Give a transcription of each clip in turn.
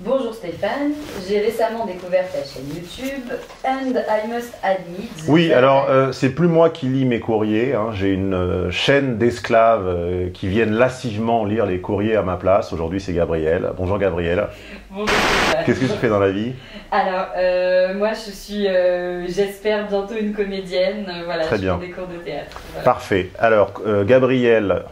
Bonjour Stéphane, j'ai récemment découvert ta chaîne YouTube and I must admit. Oui, alors euh, c'est plus moi qui lis mes courriers. hein. J'ai une euh, chaîne d'esclaves euh, qui viennent lassivement lire les courriers à ma place. Aujourd'hui, c'est Gabriel. Bonjour Gabriel. Bonjour Stéphane. Qu'est-ce que tu fais dans la vie? Alors, moi je suis, j'espère, bientôt une comédienne. Voilà, Très je bien. prends des cours de théâtre. Voilà. Parfait. Alors, Gabriel,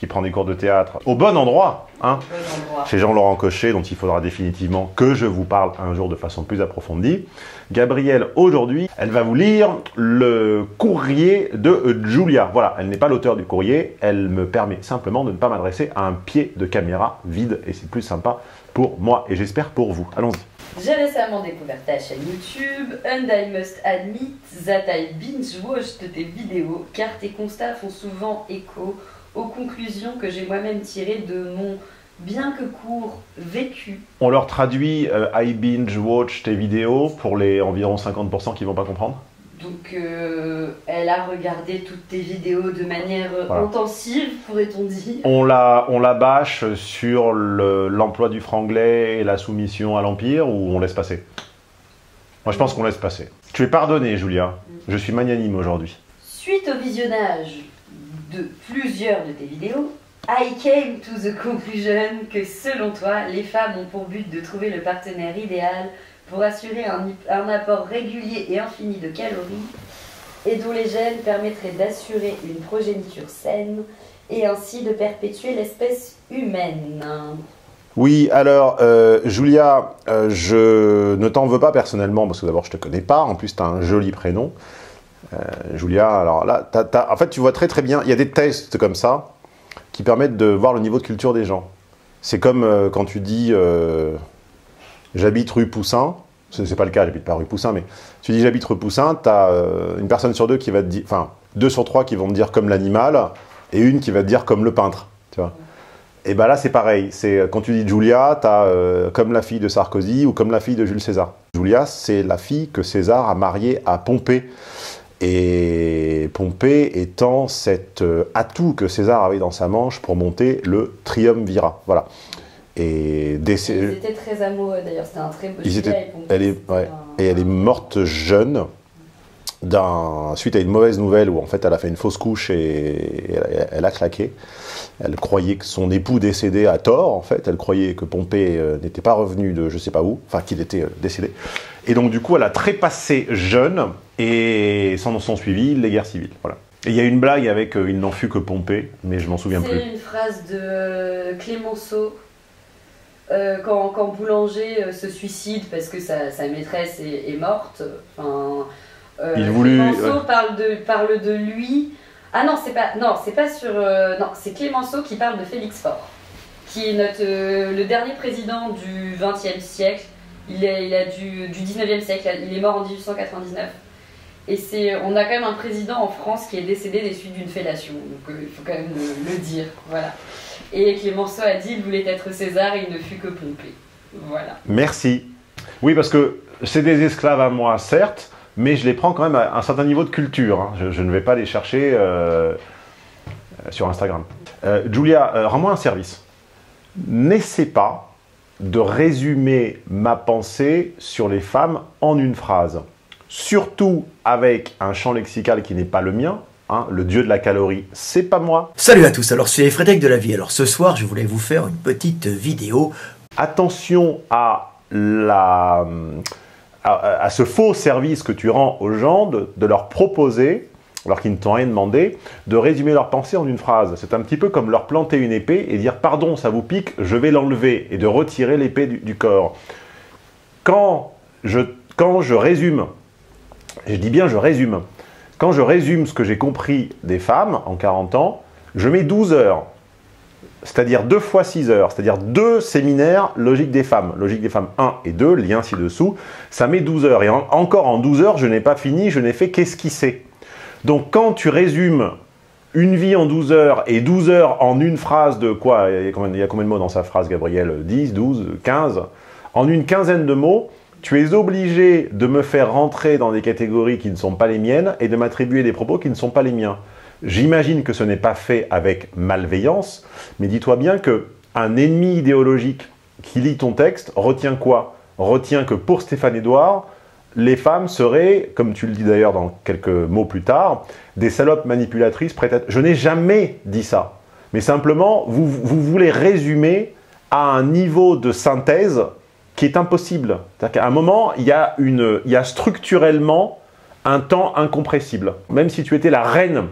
qui prend des cours de théâtre au bon endroit, hein, Bon endroit. chez Jean-Laurent Cochet, dont il faudra définitivement que je vous parle un jour de façon plus approfondie. Gabrielle, aujourd'hui, elle va vous lire le courrier de Julia. Voilà, elle n'est pas l'auteur du courrier, elle me permet simplement de ne pas m'adresser à un pied de caméra vide, et c'est plus sympa pour moi, et j'espère pour vous. Allons-y. J'ai récemment découvert ta chaîne YouTube and I must admit that I binge-watched tes vidéos car tes constats font souvent écho aux conclusions que j'ai moi-même tirées de mon bien que court vécu. On leur traduit euh, I binge watch tes vidéos pour les environ 50% qui vont pas comprendre Donc euh, elle a regardé toutes tes vidéos de manière Voilà. intensive, pourrait-on dire. On la, on la bâche sur le- l'emploi du franglais et la soumission à l'Empire ou on laisse passer? Moi je pense qu'on laisse passer. Tu es pardonné, Julia. Je suis magnanime aujourd'hui. Suite au visionnage de plusieurs de tes vidéos, I came to the conclusion que selon toi, les femmes ont pour but de trouver le partenaire idéal pour assurer un, apport régulier et infini de calories et dont les gènes permettraient d'assurer une progéniture saine et ainsi de perpétuer l'espèce humaine. Oui, alors, euh, Julia, euh, je ne t'en veux pas personnellement, parce que d'abord, je te connais pas. En plus, tu as un joli prénom. Euh, Julia, alors là, en fait, tu vois très très bien. Il y a des tests comme ça qui permettent de voir le niveau de culture des gens. C'est comme euh, quand tu dis euh, j'habite rue Poussin. C'est c'est pas le cas, j'habite pas rue Poussin, mais tu dis j'habite rue Poussin, tu as une personne sur deux qui va te dire, enfin, deux sur trois qui vont te dire comme l'animal et une qui va te dire comme le peintre. Tu vois. Et ben là, c'est pareil. C'est quand tu dis Julia, tu as comme la fille de Sarkozy ou comme la fille de Jules César. Julia, c'est la fille que César a mariée à Pompée. Et Pompée étant cet euh, atout que César avait dans sa manche pour monter le triumvirat. Voilà. Et Ils étaient très amoureux d'ailleurs, c'était un très beau Ils Julia étaient- et Pompée, elle est- c'était ouais. un- et elle est morte jeune d'un- suite à une mauvaise nouvelle où en fait elle a fait une fausse couche et elle, elle a claqué. Elle croyait que son époux décédé à tort en fait. Elle croyait que Pompée euh, n'était pas revenu de je sais pas où, enfin qu'il était euh, décédé. Et donc du coup elle a trépassé jeune et s'en sont suivis les guerres civiles. Voilà. Et il y a une blague avec euh, il n'en fut que Pompée, mais je m'en souviens plus. C'est une phrase de Clémenceau euh, quand, quand Boulanger euh, se suicide parce que sa, sa maîtresse est, est morte. Euh, Il voulut- Clémenceau parle, de, parle de lui. Ah non, c'est pas, non, c'est pas sur. euh, non, c'est Clémenceau qui parle de Félix Faure, qui est notre, euh, le dernier président du XXe siècle. Il, est, il a du, du 19e siècle, il est mort en 1899. Et c'est, on a quand même un président en France qui est décédé des suites d'une fellation. Donc euh, il faut quand même le, le dire. Voilà. Et Clémenceau a dit il voulait être César et il ne fut que Pompée. Voilà. Merci. Oui, parce que c'est des esclaves à moi, certes, mais je les prends quand même à un certain niveau de culture. hein. Je, je ne vais pas les chercher euh, euh, sur Instagram. Euh, Julia, rends-moi un service. N'essaie pas de résumer ma pensée sur les femmes en une phrase. Surtout avec un champ lexical qui n'est pas le mien. hein. le dieu de la calorie, c'est pas moi. Salut à tous, alors c'est Frédéric de la Vie. Alors ce soir, je voulais vous faire une petite vidéo. attention à, la, à, ce faux service que tu rends aux gens de, leur proposer, alors qu'ils ne t'ont rien demandé, de résumer leur pensée en une phrase. C'est un petit peu comme leur planter une épée et dire pardon, ça vous pique, je vais l'enlever et de retirer l'épée du, du corps. Quand je, quand je résume, je dis bien je résume, quand je résume ce que j'ai compris des femmes en 40 ans, je mets 12 heures c'est-à-dire 2 fois 6 heures, c'est-à-dire deux séminaires logique des femmes, logique des femmes 1 et 2, lien ci-dessous, ça met 12 heures. Et en- encore en 12 heures, je n'ai pas fini, je n'ai fait qu'esquisser. Donc quand tu résumes une vie en 12 heures et 12 heures en une phrase de quoi Il y a il y a combien de mots dans sa phrase, Gabriel? 10, 12, 15 En une quinzaine de mots, tu es obligé de me faire rentrer dans des catégories qui ne sont pas les miennes et de m'attribuer des propos qui ne sont pas les miens. J'imagine que ce n'est pas fait avec malveillance, mais dis-toi bien que un ennemi idéologique qui lit ton texte retient quoi? Retient que pour Stéphane Edouard, les femmes seraient, comme tu le dis d'ailleurs dans quelques mots plus tard, des salopes manipulatrices prêtes à... Je n'ai jamais dit ça. Mais simplement, vous, vous voulez résumer à un niveau de synthèse qui est impossible. C'est-à-dire qu'à un moment, il y, a une, il y a structurellement un temps incompressible. Même si tu étais la reine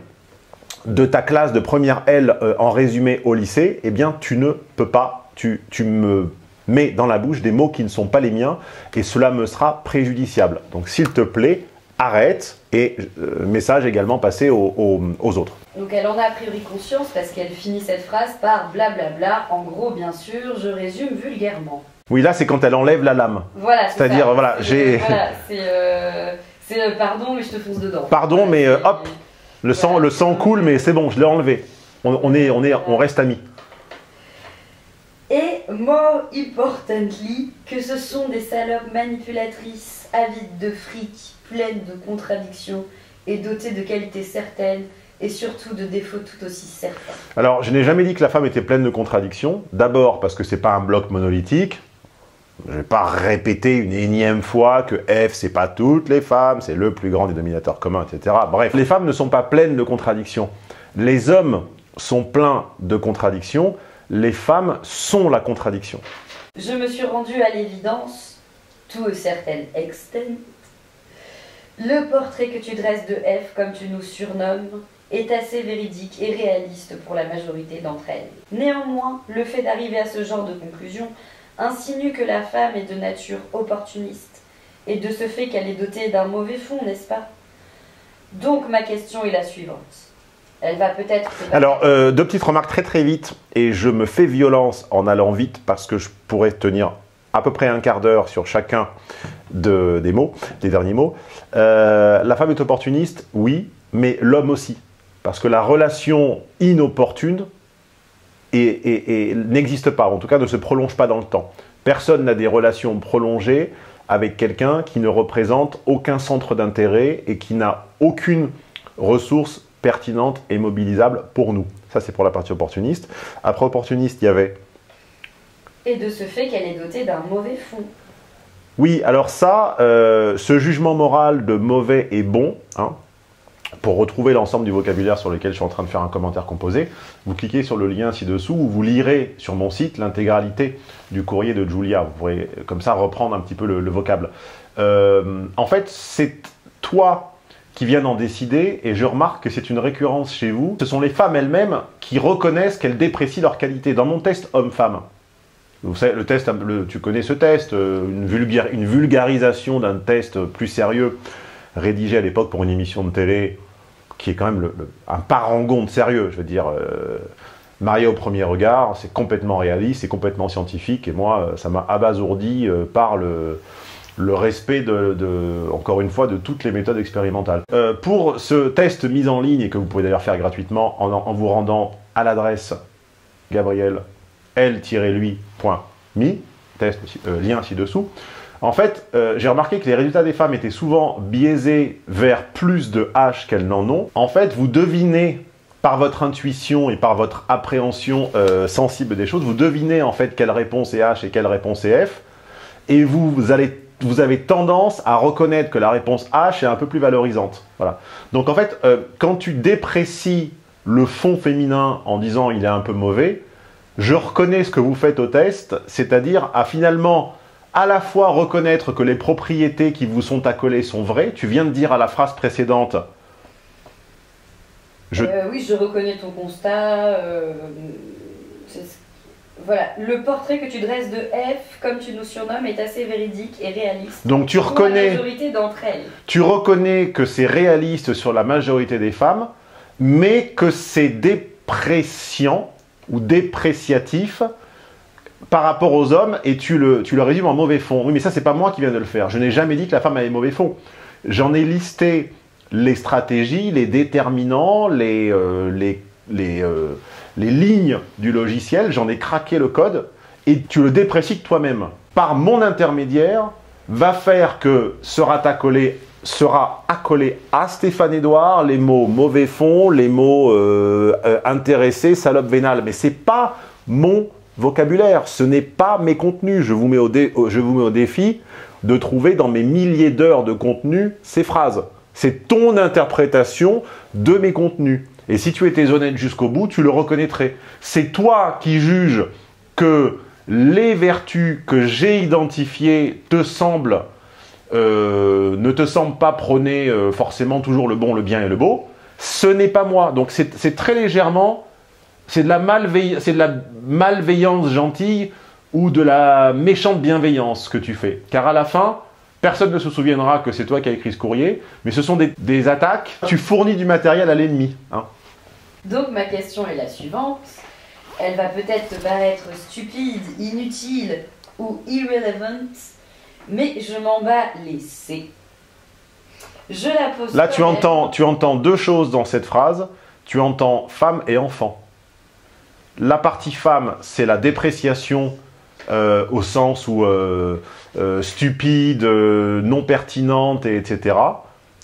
de ta classe de première L euh, en résumé au lycée, eh bien, tu ne peux pas, tu, tu me mets dans la bouche des mots qui ne sont pas les miens et cela me sera préjudiciable. Donc, s'il te plaît, arrête et euh, message également passé aux, aux, aux, autres. Donc elle en a a priori conscience parce qu'elle finit cette phrase par blablabla. En gros, bien sûr, je résume vulgairement. Oui, là, c'est quand elle enlève la lame. Voilà, c'est-à-dire, voilà, j'ai. Voilà, c'est euh, euh, pardon, mais je te fonce dedans. Pardon, mais hop, le sang, le sang coule, mais c'est bon, je l'ai enlevé. On, on, est, on, est, on reste amis. Et more importantly, que ce sont des salopes manipulatrices, avides de fric, pleines de contradictions et dotées de qualités certaines et surtout de défauts tout aussi certains. Alors, je n'ai jamais dit que la femme était pleine de contradictions. D'abord parce que c'est pas un bloc monolithique. Je ne vais pas répéter une énième fois que F, c'est pas toutes les femmes, c'est le plus grand des dominateurs communs, etc. Bref, les femmes ne sont pas pleines de contradictions. Les hommes sont pleins de contradictions. Les femmes sont la contradiction. Je me suis rendue à l'évidence, to a certain extent. Le portrait que tu dresses de F, comme tu nous surnommes, est assez véridique et réaliste pour la majorité d'entre elles. Néanmoins, le fait d'arriver à ce genre de conclusion insinue que la femme est de nature opportuniste, et de ce fait qu'elle est dotée d'un mauvais fond, n'est-ce pas? Donc ma question est la suivante. Elle va peut-être... Alors, euh, deux petites remarques très très vite, et je me fais violence en allant vite parce que je pourrais tenir à peu près un quart d'heure sur chacun de, des mots, des derniers mots. Euh, la femme est opportuniste, oui, mais l'homme aussi. Parce que la relation inopportune n'existe pas, en tout cas ne se prolonge pas dans le temps. Personne n'a des relations prolongées avec quelqu'un qui ne représente aucun centre d'intérêt et qui n'a aucune ressource pertinente et mobilisable pour nous. Ça, c'est pour la partie opportuniste. Après opportuniste, il y avait... Et de ce fait qu'elle est dotée d'un mauvais fond. Oui, alors ça, euh, ce jugement moral de mauvais et bon, hein, pour retrouver l'ensemble du vocabulaire sur lequel je suis en train de faire un commentaire composé, vous cliquez sur le lien ci-dessous où vous lirez sur mon site l'intégralité du courrier de Julia. Vous pourrez comme ça reprendre un petit peu le, le vocable. Euh, en fait, c'est toi qui viens d'en décider et je remarque que c'est une récurrence chez vous. Ce sont les femmes elles-mêmes qui reconnaissent qu'elles déprécient leur qualité. Dans mon test homme-femme, vous le test, tu connais ce test, euh, une vulgarisation d'un test plus sérieux rédigé à l'époque pour une émission de télé qui est quand même un parangon de sérieux. Je veux dire, euh, Maria au premier regard, c'est complètement réaliste, c'est complètement scientifique, et moi, ça m'a abasourdi euh, par le, respect, de, encore une fois, de toutes les méthodes expérimentales. Euh, pour ce test mis en ligne, et que vous pouvez d'ailleurs faire gratuitement en, vous rendant à l'adresse Gabriel l-lui.me, test, euh, lien ci-dessous, en fait, euh, j'ai remarqué que les résultats des femmes étaient souvent biaisés vers plus de H qu'elles n'en ont. En fait, vous devinez par votre intuition et par votre appréhension euh, sensible des choses, vous devinez en fait quelle réponse est H et quelle réponse est F, et vous, avez tendance à reconnaître que la réponse H est un peu plus valorisante. Voilà. Donc en fait, euh, quand tu déprécies le fond féminin en disant il est un peu mauvais, je reconnais ce que vous faites au test, c'est-à-dire à finalement à la fois reconnaître que les propriétés qui vous sont accolées sont vraies. Tu viens de dire à la phrase précédente. Je... Euh, oui, je reconnais ton constat. Euh, voilà, le portrait que tu dresses de F, comme tu nous surnommes, est assez véridique et réaliste. Donc tu reconnais. La majorité d'entre elles. Tu reconnais que c'est réaliste sur la majorité des femmes, mais que c'est dépréciant ou dépréciatif par rapport aux hommes et tu le, tu le résumes en mauvais fond. Oui, mais ça, c'est pas moi qui viens de le faire. Je n'ai jamais dit que la femme avait mauvais fond. J'en ai listé les stratégies, les déterminants, les, euh, les, les, euh, les lignes du logiciel. J'en ai craqué le code et tu le déprécies toi-même. Par mon intermédiaire, va faire que sera accolé sera accolé à Stéphane Edouard les mots mauvais fond, les mots euh, euh, intéressé, salope vénale. Mais c'est pas mon vocabulaire, ce n'est pas mes contenus. Je vous, mets au défi de trouver dans mes milliers d'heures de contenu ces phrases. C'est ton interprétation de mes contenus. Et si tu étais honnête jusqu'au bout, tu le reconnaîtrais. C'est toi qui juges que les vertus que j'ai identifiées te semblent, euh, ne te semblent pas prôner euh, forcément toujours le bon, le bien et le beau. Ce n'est pas moi. Donc c'est très légèrement, c'est de, la de la malveillance gentille ou de la méchante bienveillance que tu fais. Car à la fin, personne ne se souviendra que c'est toi qui as écrit ce courrier, mais ce sont des, attaques. Tu fournis du matériel à l'ennemi. Hein. Donc ma question est la suivante. Elle va peut-être te paraître stupide, inutile ou irrelevant, mais je m'en bats les C. Je la pose. Là, tu entends, tu entends deux choses dans cette phrase. Tu entends femme et enfant. La partie femme, c'est la dépréciation euh, au sens où euh, euh, stupide, non pertinente, etc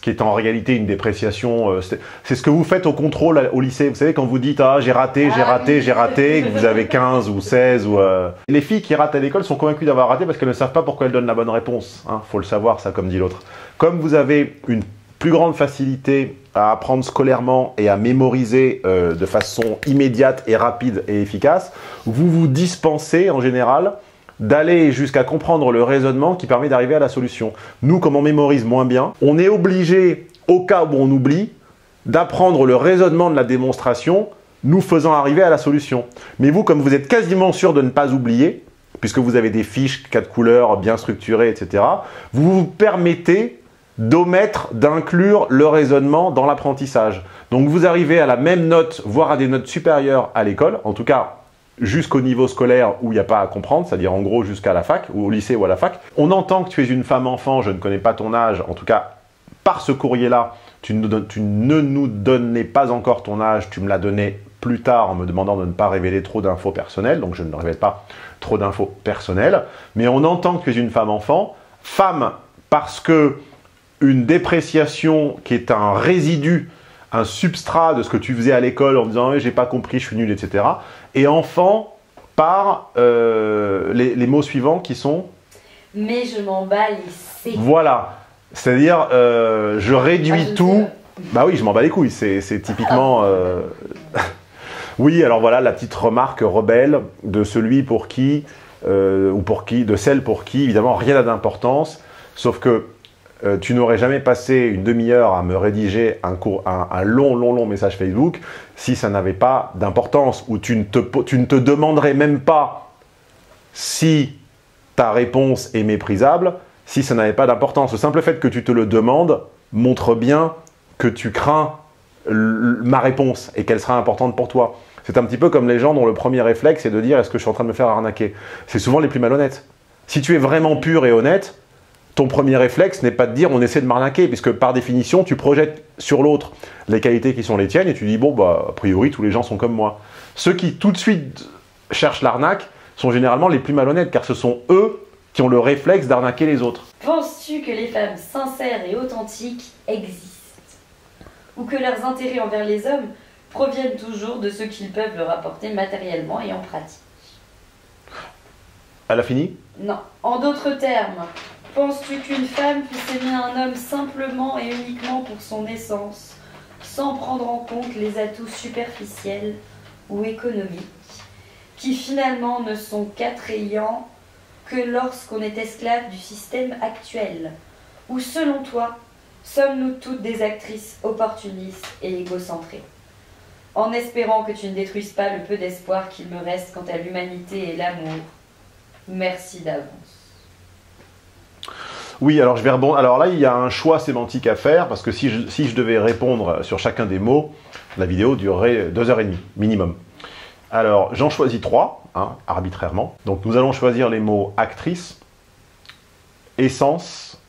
qui est en réalité une dépréciation. C'est ce que vous faites au contrôle au lycée. Vous savez, quand vous dites Ah, j'ai raté, j'ai ah raté, j'ai raté, que vous avez 15 ou 16. Ou, Les filles qui ratent à l'école sont convaincues d'avoir raté parce qu'elles ne savent pas pourquoi elles donnent la bonne réponse. Hein. faut le savoir, ça, comme dit l'autre. Comme vous avez une plus grande facilité à apprendre scolairement et à mémoriser euh, de façon immédiate et rapide et efficace, vous vous dispensez en général d'aller jusqu'à comprendre le raisonnement qui permet d'arriver à la solution. Nous, comme on mémorise moins bien, on est obligé, au cas où on oublie, d'apprendre le raisonnement de la démonstration, nous faisant arriver à la solution. Mais vous, comme vous êtes quasiment sûr de ne pas oublier, puisque vous avez des fiches quatre couleurs bien structurées, etc., vous vous permettez d'omettre, d'inclure le raisonnement dans l'apprentissage. Donc vous arrivez à la même note, voire à des notes supérieures à l'école, en tout cas jusqu'au niveau scolaire où il n'y a pas à comprendre, c'est-à-dire en gros jusqu'à la fac, ou au lycée ou à la fac. On entend que tu es une femme enfant, je ne connais pas ton âge, en tout cas par ce courrier-là, tu, tu, ne nous donnais pas encore ton âge, tu me l'as donné plus tard en me demandant de ne pas révéler trop d'infos personnelles, donc je ne révèle pas trop d'infos personnelles, mais on entend que tu es une femme enfant, femme parce que une dépréciation qui est un résidu un substrat de ce que tu faisais à l'école en disant j'ai pas compris, je suis nul, etc. Et enfant par euh, les, mots suivants qui sont Mais je m'en bats les. Voilà. C'est-à-dire, euh, je réduis ah, tout. Bah oui, je m'en bats les couilles. C'est typiquement. Euh, oui, alors voilà la petite remarque rebelle de celui pour qui, ou pour qui, de celle pour qui, évidemment, rien n'a d'importance. Sauf que euh, tu n'aurais jamais passé une demi-heure à me rédiger un, long, long, long message Facebook si ça n'avait pas d'importance, ou tu ne, te, demanderais même pas si ta réponse est méprisable si ça n'avait pas d'importance. Le simple fait que tu te le demandes montre bien que tu crains ma réponse et qu'elle sera importante pour toi. C'est un petit peu comme les gens dont le premier réflexe est de dire est-ce que je suis en train de me faire arnaquer? C'est souvent les plus malhonnêtes. Si tu es vraiment pur et honnête, ton premier réflexe n'est pas de dire on essaie de m'arnaquer, puisque par définition, tu projettes sur l'autre les qualités qui sont les tiennes et tu dis bon, bah, a priori, tous les gens sont comme moi. Ceux qui tout de suite cherchent l'arnaque sont généralement les plus malhonnêtes, car ce sont eux qui ont le réflexe d'arnaquer les autres. Penses-tu que les femmes sincères et authentiques existent? Ou que leurs intérêts envers les hommes proviennent toujours de ce qu'ils peuvent leur apporter matériellement et en pratique? Elle a fini? Non. En d'autres termes, Penses-tu qu'une femme puisse aimer un homme simplement et uniquement pour son essence, sans prendre en compte les atouts superficiels ou économiques, qui finalement ne sont qu'attrayants que lorsqu'on est esclave du système actuel Ou selon toi, sommes-nous toutes des actrices opportunistes et égocentrées? En espérant que tu ne détruises pas le peu d'espoir qu'il me reste quant à l'humanité et l'amour, merci d'avance. Oui, alors je vais rebondir. Alors là, il y a un choix sémantique à faire parce que si je, devais répondre sur chacun des mots, la vidéo durerait deux heures et demie minimum. Alors j'en choisis trois, hein, arbitrairement. Donc nous allons choisir les mots actrice, essence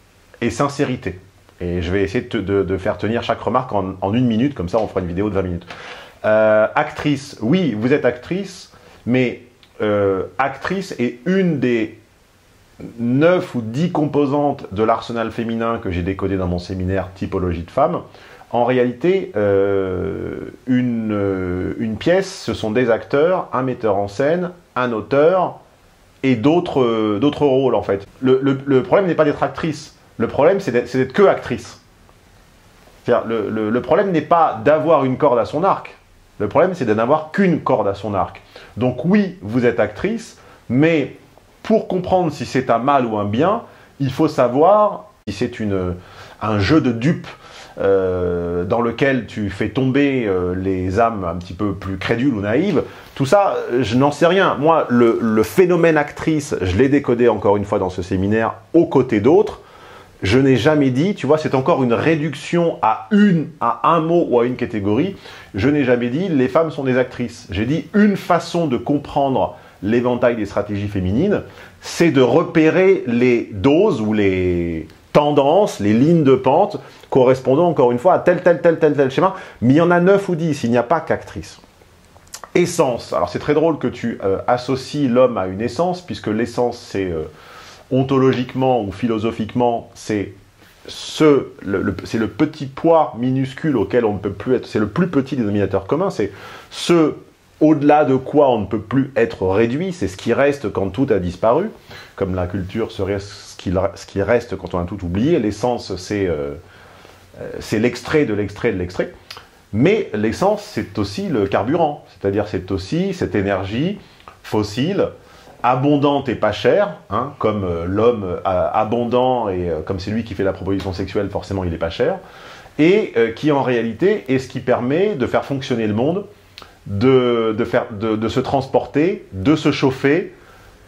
et sincérité. Et je vais essayer de, faire tenir chaque remarque en, une minute, comme ça on fera une vidéo de 20 minutes. Euh, actrice, oui, vous êtes actrice, mais euh, actrice est une des 9 ou 10 composantes de l'arsenal féminin que j'ai décodé dans mon séminaire Typologie de femmes. En réalité, euh, une, euh, une pièce, ce sont des acteurs, un metteur en scène, un auteur et d'autres euh, d'autres rôles en fait. Le, problème n'est pas d'être actrice, le problème c'est d'être que actrice. Le- le problème n'est pas d'avoir une corde à son arc, le problème c'est de n'avoir qu'une corde à son arc. Donc oui, vous êtes actrice, mais pour comprendre si c'est un mal ou un bien, il faut savoir si c'est un jeu de dupes euh, dans lequel tu fais tomber euh, les âmes un petit peu plus crédules ou naïves. Tout ça, je n'en sais rien. Moi, le, le phénomène actrice, je l'ai décodé encore une fois dans ce séminaire, aux côtés d'autres. Je n'ai jamais dit, tu vois, c'est encore une réduction à une, à un mot ou à une catégorie. Je n'ai jamais dit les femmes sont des actrices. J'ai dit une façon de comprendre l'éventail des stratégies féminines, c'est de repérer les doses ou les tendances, les lignes de pente correspondant encore une fois à tel, tel, tel, tel, tel schéma. Mais il y en a 9 ou 10, il n'y a pas qu'actrice. Essence. Alors c'est très drôle que tu euh, associes l'homme à une essence, puisque l'essence, c'est euh, ontologiquement ou philosophiquement, c'est ce, le, c'est le petit poids minuscule auquel on ne peut plus être, c'est le plus petit des dénominateurs communs, c'est ce au-delà de quoi on ne peut plus être réduit, c'est ce qui reste quand tout a disparu, comme la culture serait ce qui, reste quand on a tout oublié, l'essence c'est euh, euh, c'est l'extrait de l'extrait de l'extrait, mais l'essence c'est aussi le carburant, c'est-à-dire c'est aussi cette énergie fossile, abondante et pas chère, hein, comme euh, l'homme abondant et comme c'est lui qui fait la proposition sexuelle, forcément il est pas cher, et qui en réalité est ce qui permet de faire fonctionner le monde, de, se transporter, de se chauffer,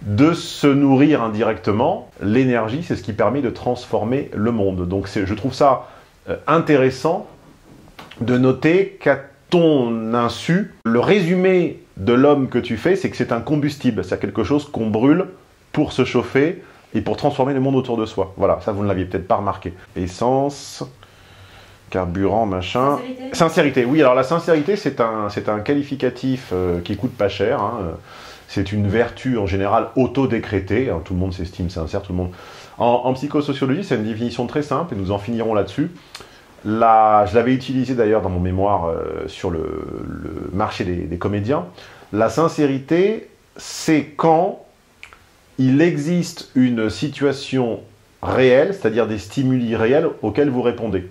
de se nourrir indirectement. L'énergie, c'est ce qui permet de transformer le monde. Donc je trouve ça euh, intéressant de noter qu'à ton insu, le résumé de l'homme que tu fais, c'est que c'est un combustible, c'est quelque chose qu'on brûle pour se chauffer et pour transformer le monde autour de soi. Voilà, ça vous ne l'aviez peut-être pas remarqué. Essence, carburant, machin. Sincérité. Sincérité, oui, alors la sincérité, c'est un, c'est un qualificatif euh, qui coûte pas cher. hein, euh, C'est une vertu en général auto-décrétée. hein, tout le monde s'estime sincère, tout le monde. En, en psychosociologie, c'est une définition très simple et nous en finirons là-dessus. La- je l'avais utilisé d'ailleurs dans mon mémoire euh, sur le, le marché des, des comédiens. La sincérité, c'est quand il existe une situation réelle, c'est-à-dire des stimuli réels auxquels vous répondez.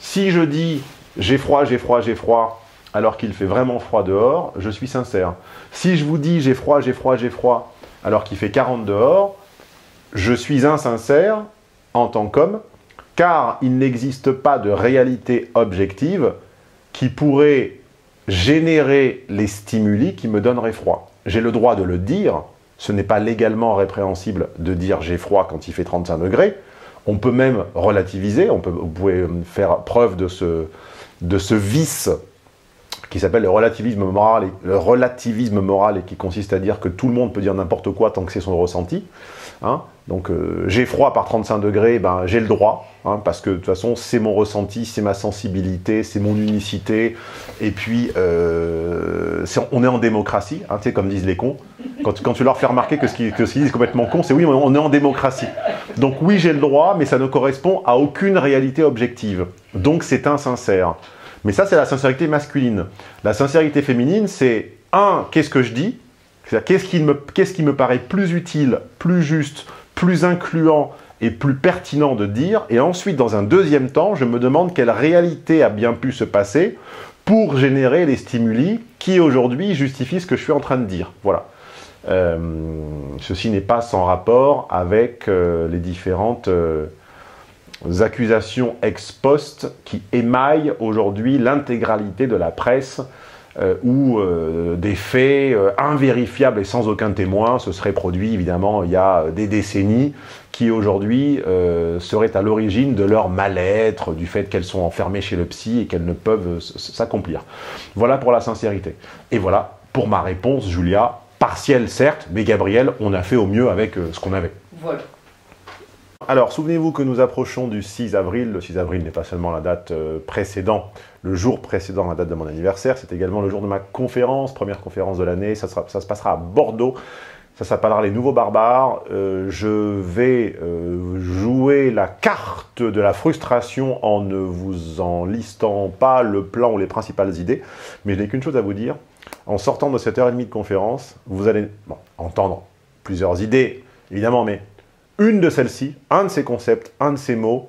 Si je dis j'ai froid, j'ai froid, j'ai froid, alors qu'il fait vraiment froid dehors, je suis sincère. Si je vous dis j'ai froid, j'ai froid, j'ai froid, alors qu'il fait 40 dehors, je suis insincère en tant qu'homme, car il n'existe pas de réalité objective qui pourrait générer les stimuli qui me donneraient froid. J'ai le droit de le dire, ce n'est pas légalement répréhensible de dire j'ai froid quand il fait 35 degrés. On peut même relativiser, on peut, vous pouvez faire preuve de ce, de ce vice qui s'appelle le relativisme moral, et, le relativisme moral qui consiste à dire que tout le monde peut dire n'importe quoi tant que c'est son ressenti. hein. Donc euh, j'ai froid par 35 degrés, ben, j'ai le droit, hein, parce que de toute façon c'est mon ressenti, c'est ma sensibilité, c'est mon unicité, et puis euh, on est en démocratie, hein, comme disent les cons. Quand, tu leur fais remarquer que ce qu'ils qu'ils disent est complètement con, c'est oui, on est en démocratie. Donc oui, j'ai le droit, mais ça ne correspond à aucune réalité objective. Donc c'est insincère. Mais ça, c'est la sincérité masculine. La sincérité féminine, c'est un, qu'est-ce que je dis? C'est-à-dire, qu'est-ce qui, me, paraît plus utile, plus juste, plus incluant et plus pertinent de dire? Et ensuite, dans un deuxième temps, je me demande quelle réalité a bien pu se passer pour générer les stimuli qui aujourd'hui justifient ce que je suis en train de dire. Voilà. Euh, ceci n'est pas sans rapport avec euh, les différentes euh, accusations ex post qui émaillent aujourd'hui l'intégralité de la presse euh, où euh, des faits euh, invérifiables et sans aucun témoin se seraient produits évidemment il y a des décennies qui aujourd'hui euh, seraient à l'origine de leur mal-être, du fait qu'elles sont enfermées chez le psy et qu'elles ne peuvent s'accomplir. Voilà pour la sincérité. Et voilà pour ma réponse, Julia, partielle certes, mais Gabriel, on a fait au mieux avec ce qu'on avait. Voilà. Alors, souvenez-vous que nous approchons du 6 avril. Le 6 avril n'est pas seulement la date euh, précédente, le jour précédent la date de mon anniversaire, c'est également le jour de ma conférence, première conférence de l'année. Ça se passera à Bordeaux. Ça s'appellera Les Nouveaux Barbares. Euh, je vais euh, jouer la carte de la frustration en ne vous en listant pas le plan ou les principales idées. Mais je n'ai qu'une chose à vous dire. En sortant de cette heure et demie de conférence, vous allez entendre plusieurs idées, évidemment, mais une de celles-ci, un de ces concepts, un de ces mots,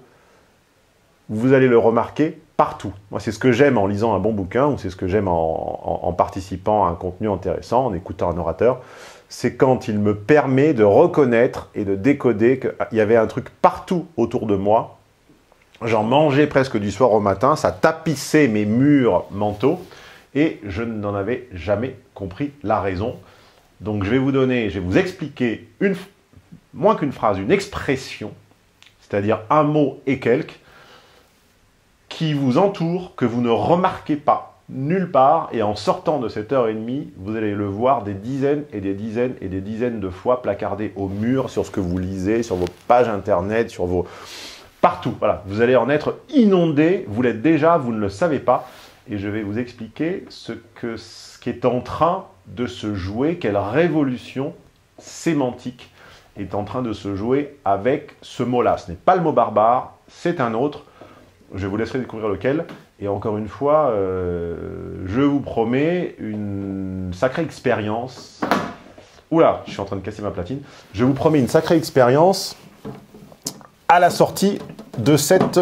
vous allez le remarquer partout. Moi, c'est ce que j'aime en lisant un bon bouquin, ou c'est ce que j'aime en, participant à un contenu intéressant, en écoutant un orateur, c'est quand il me permet de reconnaître et de décoder qu'il y avait un truc partout autour de moi. J'en mangeais presque du soir au matin, ça tapissait mes murs mentaux, et je n'en avais jamais compris la raison. Donc je vais vous donner, je vais vous expliquer une, moins qu'une phrase, une expression, c'est-à-dire un mot et quelques, qui vous entoure, que vous ne remarquez pas nulle part, et en sortant de cette heure et demie, vous allez le voir des dizaines et des dizaines et des dizaines de fois placardé au mur, sur ce que vous lisez, sur vos pages internet, sur vos... partout. Voilà, vous allez en être inondé, vous l'êtes déjà, vous ne le savez pas, et je vais vous expliquer ce, qui est en train de se jouer, quelle révolution sémantique est en train de se jouer avec ce mot-là. Ce n'est pas le mot barbare, c'est un autre. Je vous laisserai découvrir lequel. Et encore une fois, euh, je vous promets une sacrée expérience. Oula, je suis en train de casser ma platine. Je vous promets une sacrée expérience à la sortie de cette,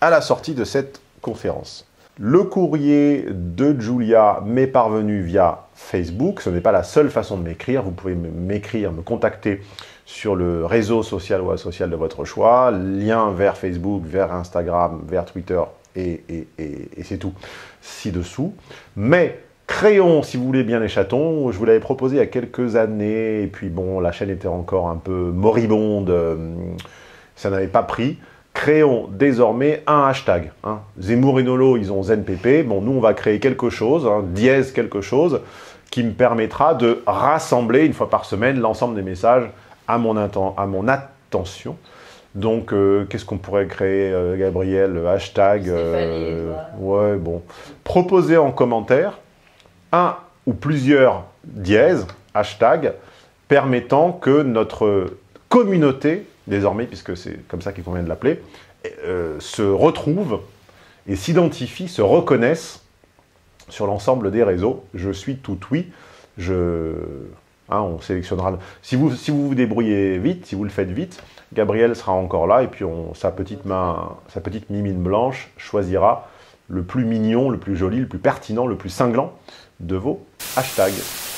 à la sortie de cette conférence. Le courrier de Julia m'est parvenu via Facebook. Ce n'est pas la seule façon de m'écrire. Vous pouvez m'écrire, me contacter sur le réseau social ou asocial de votre choix. Lien vers Facebook, vers Instagram, vers Twitter et, c'est tout ci-dessous. Mais créons, si vous voulez bien, les chatons. Je vous l'avais proposé il y a quelques années. Et puis bon, la chaîne était encore un peu moribonde. Euh, ça n'avait pas pris créons désormais un hashtag. Hein. Zemmour et Nolo, ils ont ZenPP. Bon, nous, on va créer quelque chose, hein, dièse quelque chose, qui me permettra de rassembler une fois par semaine l'ensemble des messages à mon, à mon attention. Donc, euh, qu'est-ce qu'on pourrait créer, euh, Gabriel? Hashtag. Euh, ouais, bon. Proposez en commentaire un ou plusieurs dièses, hashtag, permettant que notre communauté désormais, puisque c'est comme ça qu'il convient de l'appeler, euh, se retrouvent et s'identifient, se reconnaissent sur l'ensemble des réseaux. Je suis tout oui. Je, hein, on sélectionnera. Si vous, si vous débrouillez vite, si vous le faites vite, Gabriel sera encore là et puis sa petite main, sa petite mimine blanche choisira le plus mignon, le plus joli, le plus pertinent, le plus cinglant de vos hashtags.